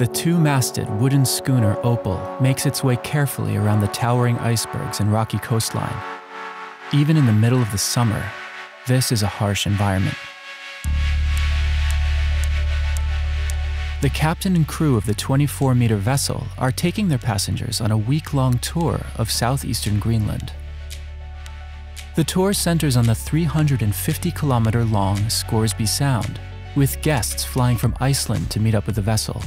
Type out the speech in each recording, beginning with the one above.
The two-masted wooden schooner Opal makes its way carefully around the towering icebergs and rocky coastline. Even in the middle of the summer, this is a harsh environment. The captain and crew of the 24 meter vessel are taking their passengers on a week long tour of southeastern Greenland. The tour centers on the 350 kilometer long Scoresby Sound, with guests flying from Iceland to meet up with the vessel.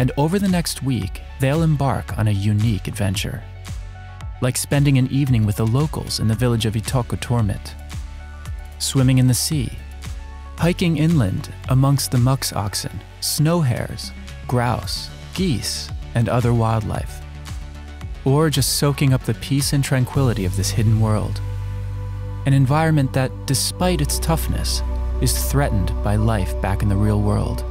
And over the next week, they'll embark on a unique adventure. Like spending an evening with the locals in the village of Ittoqqortoormiit, swimming in the sea, hiking inland amongst the musk oxen, snow hares, grouse, geese, and other wildlife. Or just soaking up the peace and tranquility of this hidden world. An environment that, despite its toughness, is threatened by life back in the real world.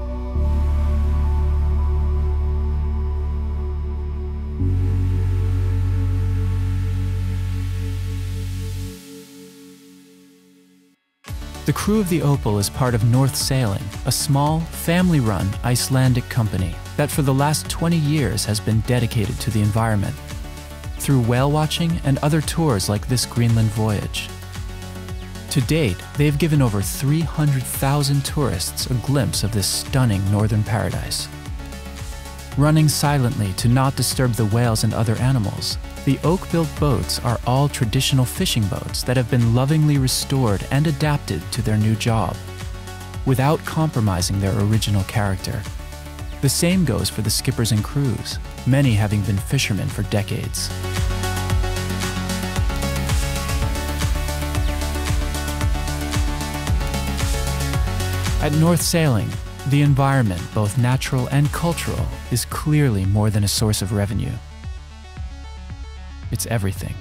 The crew of the Opal is part of North Sailing, a small, family run Icelandic company that for the last 20 years has been dedicated to the environment through whale watching and other tours like this Greenland voyage. To date, they've given over 300,000 tourists a glimpse of this stunning northern paradise. Running silently to not disturb the whales and other animals, the oak-built boats are all traditional fishing boats that have been lovingly restored and adapted to their new job, without compromising their original character. The same goes for the skippers and crews, many having been fishermen for decades. At North Sailing, the environment, both natural and cultural, is clearly more than a source of revenue. It's everything.